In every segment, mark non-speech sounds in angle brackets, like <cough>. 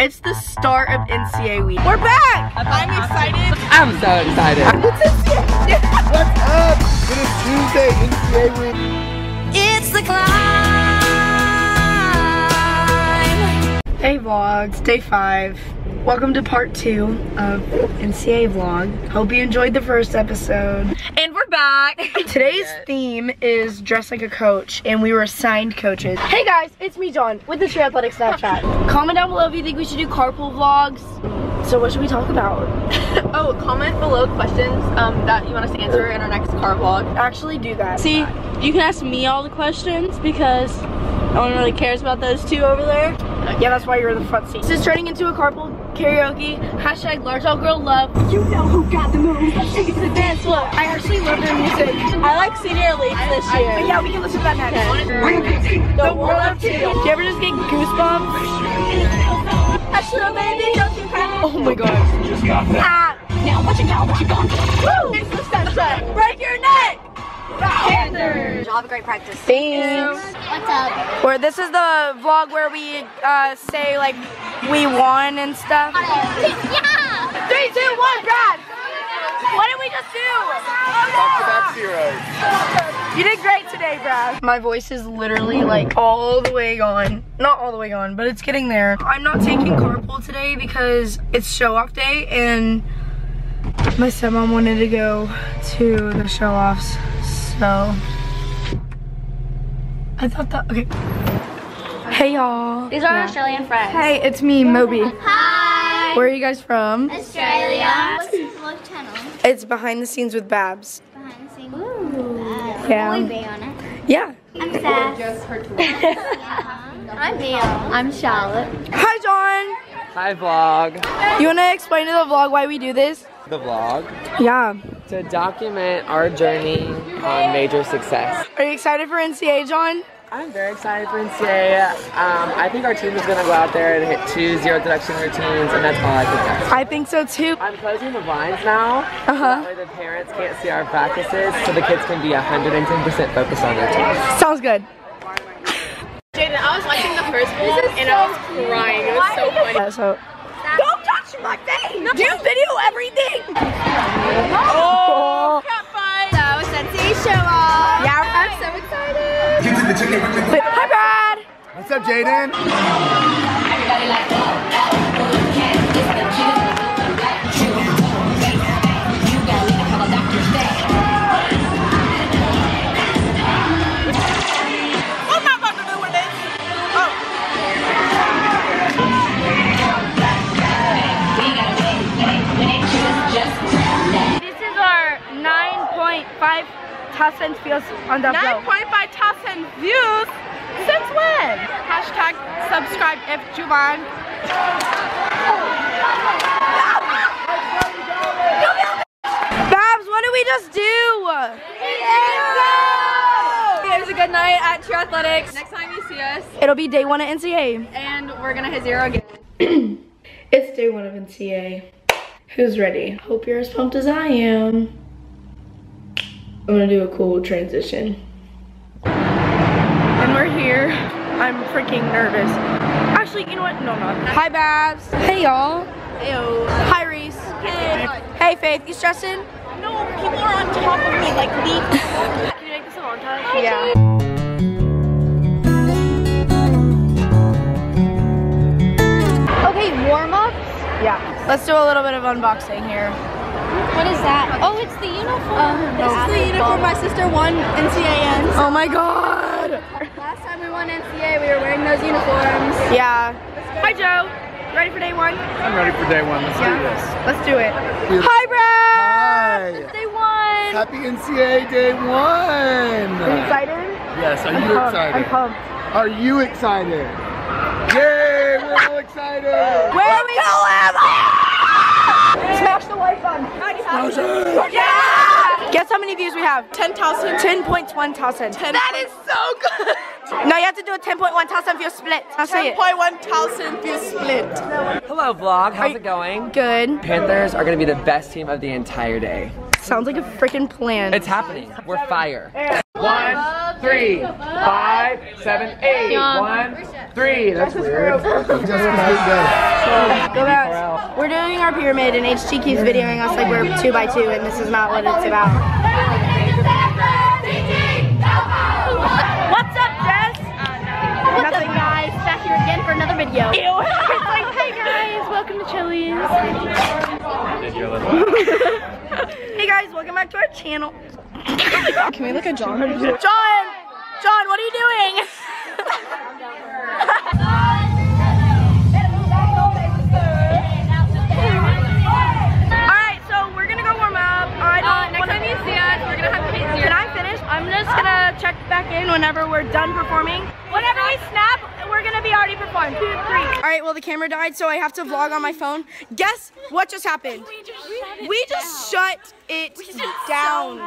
It's the start of NCA week. We're back! I'm excited. I'm so excited. It's NCA. What's up? It is Tuesday, NCA week. It's the climb. Hey vlogs, day five. Welcome to part two of NCA vlog. Hope you enjoyed the first episode. And we're back. <laughs> Today's theme is dress like a coach and we were assigned coaches. Hey guys, it's me John with the Cheer Athletic Snapchat. Comment down below if you think we should do carpool vlogs. So what should we talk about? <laughs> Oh, comment below questions um, that you want us to answer in our next car vlog. Actually do that. See, you can ask me all the questions because no one really cares about those two over there. Yeah, that's why you're in the front seat. This is turning into a carpool karaoke. Hashtag large all girl love. You know who got the moves. Let's take it to the dance floor. I actually love their music. I like senior leads this But year. yeah, we can listen to that next. The world of two. Do you ever just get goosebumps? Baby, don't you cry. Oh my god. Ah. Now what you got, what you got? Woo! It's the step set. Break your neck. Have a great practice. Thanks. What's up? Where this is the vlog where we uh, say like we won and stuff. yeah! Three, two, one, Brad. What did we just do? Back to back. You did great today, Brad. My voice is literally like all the way gone. Not all the way gone, but it's getting there. I'm not taking carpool today because it's show off day and my stepmom wanted to go to the show offs. So I thought that okay. Hey y'all. These are our Australian friends. Hey, it's me, Moby. Hi! Where are you guys from? Australia. What's this vlog channel? It's behind the scenes with Babs. Behind the scenes. Ooh. Yeah. Will we be on it? Yeah. I'm Sass. I'm Neil. I'm Charlotte. Hi, John. Hi vlog. You want to explain to the vlog why we do this? The vlog Yeah. to document our journey on major success. Are you excited for NCA, John? I'm very excited for NCA. Um, I think our team is going to go out there and hit two zero deduction routines, and that's all I think that's. I think so too. I'm closing the blinds now. Uh That huh. way the parents can't see our practices, so the kids can be 110% focused on their team. Sounds good. Jaden, I was watching the first vlog and I was crying. It was so funny. Yeah, so. Don't touch my face! Do video everything! Oh! So, Sensei show off. Yeah. I'm so excited. Hi, Brad! What's up, Jaden? On the vlog. 9.5 thousand views? Since when? Hashtag subscribe if Juvan. Babs, what did we just do? It was a good night at Cheer Athletics. Next time you see us, It'll be day one at NCA. and we're gonna hit zero again. <clears throat> It's day one of NCA. Who's ready? Hope you're as pumped as I am. I'm gonna do a cool transition. And we're here. I'm freaking nervous. Actually, you know what? No, no. Hi, Babs. Hey, y'all. Ew. Hi, Reese. Hey. Hey, Faith. You stressing? No, people are on top of me, like leave. <laughs> Can you make this a montage? Yeah. Okay, warm ups. Yeah. Let's do a little bit of unboxing here. What is that? Oh, it's the uniform. Um, this is the uniform my sister won NCAN. Oh my god. Last time we won NCA, we were wearing those uniforms. Yeah. Hi, Joe. Ready for day one? I'm ready for day one. Let's do this. Let's do it. Hi, Brad. Hi. Day one. Happy NCA day one. Are you excited? Yes, are I'm you pumped. excited? I'm pumped. Are you excited? Yay, we're all excited. Where are we going? Smash the like button. Yeah! Guess how many views we have? 10,000. 10.1 thousand. That is so good. Now you have to do a 10.1 thousand view split. I'll say it. 10.1 thousand views split. Hello vlog, how's it going? Good. Panthers are going to be the best team of the entire day. Sounds like a freaking plan. It's happening. We're fire. One, three, five, seven, eight. One, three. That's weird. Just was good. Go back. We're doing our pyramid and HT keeps videoing us like we're two by two and this is not what it's about. What's up, Jess? Nothing, guys. Back here again for another video. It's like, hey guys, welcome to Chili's. <laughs> Hey guys, welcome back to our channel. Can we look at John? John! John, what are you doing? Back in whenever we're done performing. Whenever we snap, we're gonna be already performed. Two, three. Alright, well the camera died, so I have to vlog on my phone. Guess what just happened? We just shut it down.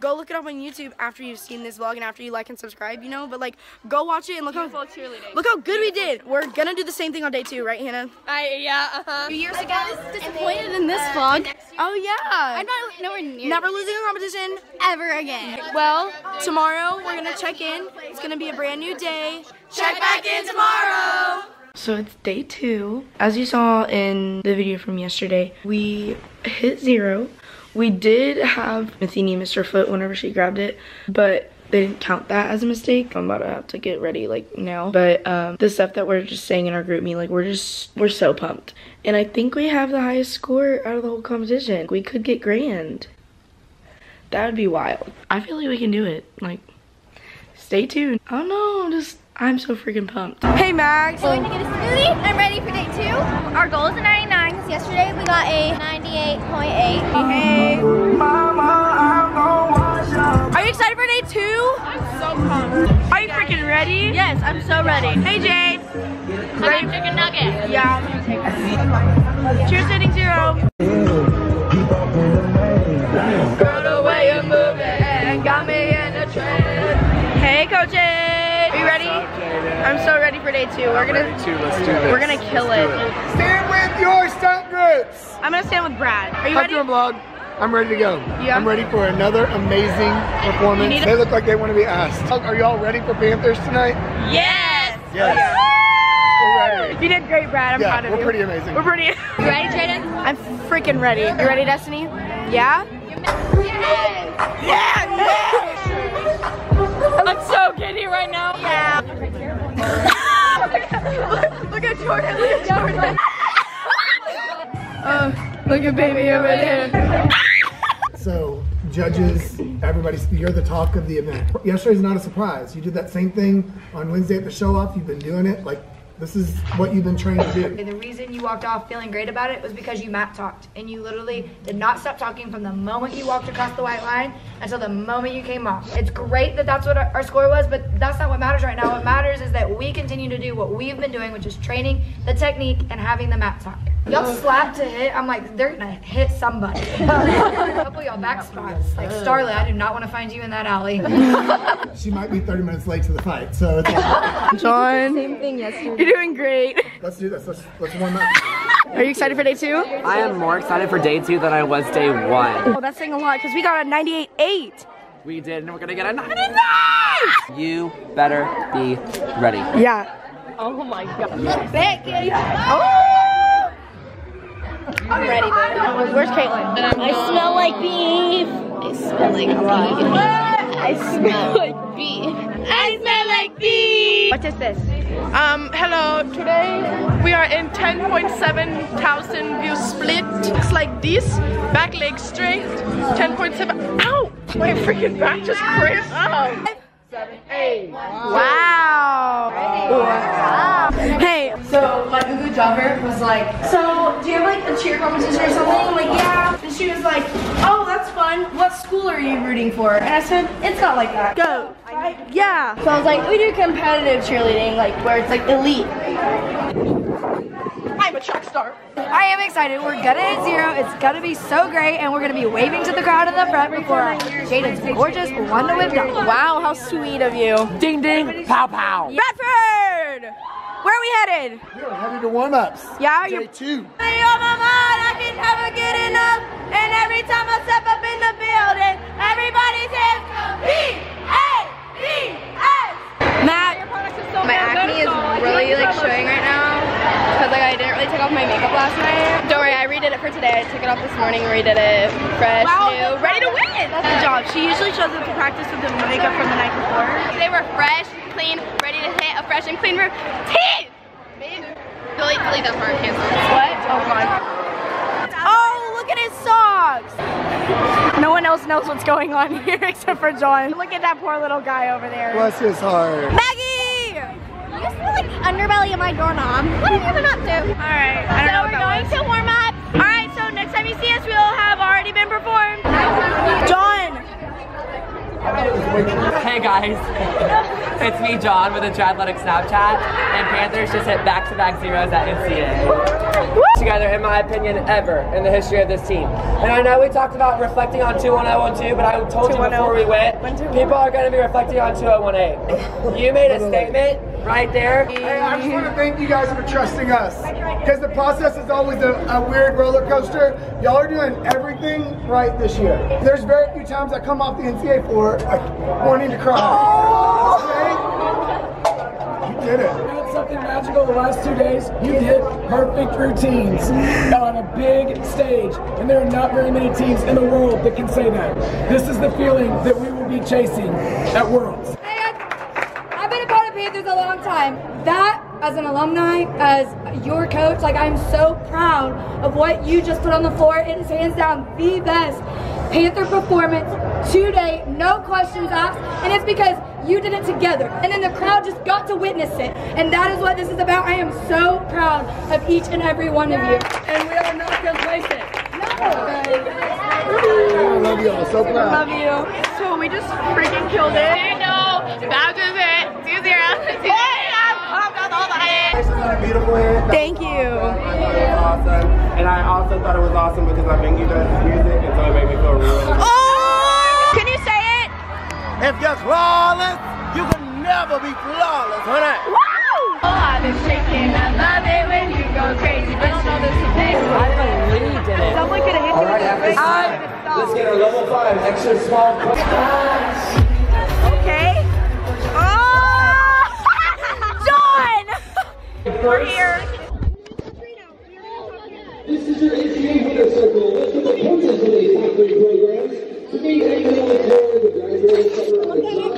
Go look it up on YouTube after you've seen this vlog and after you like and subscribe, you know. But like, go watch it and look how cheerleading. look how good we did. We're gonna do the same thing on day two, right, Hannah? I, yeah, uh-huh. Two years ago, I was disappointed in this vlog. Oh yeah. I'm not nowhere near Never losing a competition. ever again. Well, tomorrow we're gonna check in. It's gonna be a brand new day. Check back in tomorrow. So it's day two. As you saw in the video from yesterday, we hit zero. We did have Matheny miss her foot whenever she grabbed it, but they didn't count that as a mistake. I'm about to have to get ready like now. But um, the stuff that we're just saying in our group meet, like we're just, we're so pumped. And I think we have the highest score out of the whole competition. We could get grand. That would be wild. I feel like we can do it. Like, stay tuned. I don't know, I'm just, I'm so freaking pumped. Hey Max. Going to get a smoothie. I'm ready for day two. Our goal is a 99 because yesterday we got a 98.8. Hey. Are you excited for day two? I'm so pumped. Are you freaking ready? Yes, I'm so ready. Hey Jade. Ready? Chicken nugget. Yeah, I'm gonna take it. Cheers, hitting zero. Girl, the way you move it got me in a trance. Hey, Coach Jade. Are you ready? I'm so ready for day two. We're gonna, Two, let's do this. we're gonna kill it. Stand with your stunt groups. I'm gonna stand with Brad. Are you Cut ready? your vlog. I'm ready to go. Yeah. I'm ready for another amazing performance. They look like they want to be asked. Are y'all ready for Panthers tonight? Yes. Yes. We're ready. You did great, Brad. I'm Yeah, proud of you. we're pretty amazing. We're pretty. <laughs> You ready, Jaden? I'm freaking ready. You ready, Destiny? Yeah? Yeah! I'm so giddy right now. Yeah. <laughs> look at Jordan. Look at Jordan. Look at baby over there. So, judges, everybody, you're the talk of the event. Yesterday's not a surprise. You did that same thing on Wednesday at the show off. You've been doing it. Like, this is what you've been trained to do. And The reason you walked off feeling great about it was because you mat talked and you literally did not stop talking from the moment you walked across the white line until the moment you came off. It's great that that's what our, our score was, but that's not what matters right now. What matters is that we continue to do what we've been doing, which is training the technique and having the mat talk. Y'all slap to hit. I'm like, they're gonna hit somebody. <laughs> a couple of y'all back spots. Like Starlet, I do not want to find you in that alley. She might be 30 minutes late to the fight, so it's all, <laughs> John. Same thing yesterday. You're doing great. let's do this. Let's let's warm up. Are you excited for day two? I am more excited for day two than I was day one. Oh, that's saying a lot because we got a 98.8. We did, and we're gonna get a 99! You better be ready. Yeah. Oh my god. Look back, Oh! I'm ready. Where's Caitlin? I smell like beef. I smell like beef. I smell like beef. I smell like beef. What is this? Um, hello, today we are in 10.7 thousand view split. Looks like this, back leg straight, 10.7, ow! My freaking back just cramped up. Wow. Wow. Hey, so my Google jobber was like, so do you have like a cheer competition or something? I'm like, yeah. And she was like, oh, that's fun. What school are you rooting for? And I said, it's not like that. Go. Yeah. So I was like, we do competitive cheerleading, like where it's like elite. I'm a track star. I am excited. We're gonna hit zero. It's gonna be so great, and we're gonna be waving to the crowd in the front before Jaden's gorgeous one to whip down. Wow, how sweet of you. Ding ding, pow pow. Bradford! Where are we headed? We're headed to warm ups. Yeah, Day you're. two. Hey, on my mind, I can never get enough. And every time I step up in morning, redid it, fresh, Wow, new, ready to win. Good job. She usually shows up to practice with the makeup from the night before. They were fresh, clean, ready to hit a fresh and clean routine. Delete, delete that part, cancel. What? Oh god. Oh, look at his socks. No one else knows what's going on <laughs> here except for John. Look at that poor little guy over there. Bless his heart. Maggie! You smell like underbelly of my doorknob. What have you been up to? Alright, I don't so know we're going that to warm up. Time you see us, we'll have already been performed. John! Hey guys, it's me, John, with the Cheer Athletic Snapchat, and Panthers just hit back-to-back zeros at NCA. Together, in my opinion, ever in the history of this team. And I know we talked about reflecting on 21012, but I told you before we went, oh. people are going to be reflecting on 2018. You made a statement right there. Hey, I just want to thank you guys for trusting us. Because the process is always a, a weird roller coaster. Y'all are doing everything right this year. There's very few times I come off the NCA floor wanting to cry. Okay? You did it. had something magical the last two days. You hit perfect routines on a big stage, and there are not very many teams in the world that can say that. This is the feeling that we will be chasing at Worlds. I've been a part of Panthers a long time. That, as an alumni, as your coach, like I'm so proud of what you just put on the floor. It is hands down the best Panther performance today, no questions asked, and it's because you did it together. And then the crowd just got to witness it. And that is what this is about. I am so proud of each and every one of you. And we are not complacent. No. I love you all. So proud. Love you. So we just freaking killed it. You know, that was it. Two zero. Isn't that beautiful here? Thank you. awesome. And I also thought it was awesome because I think you guys music, and so it made me feel really. Oh! Can you say it? If you're flawless, you can never be flawless, honey. Woo! Oh, I've been shaking. I love it when you go crazy. I don't know this thing. I believed in it. Someone could have hit All right, after five, let's get our level five extra small. We're here. This is your NCA winner circle. Let's put the coaches for these top three programs. To meet anyone on the floor, the graduating summer of the top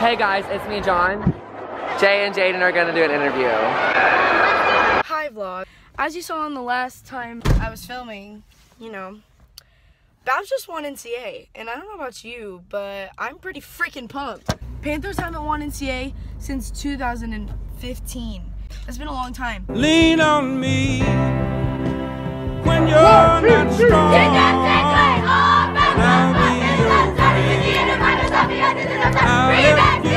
Hey guys, it's me, John. Jay and Jaden are gonna do an interview. Hi vlog. As you saw in the last time I was filming, you know, Babs just won NCA, and I don't know about you, but I'm pretty freaking pumped. Panthers haven't won NCA since 2015. That's been a long time. Lean on me when you're not strong. I love you.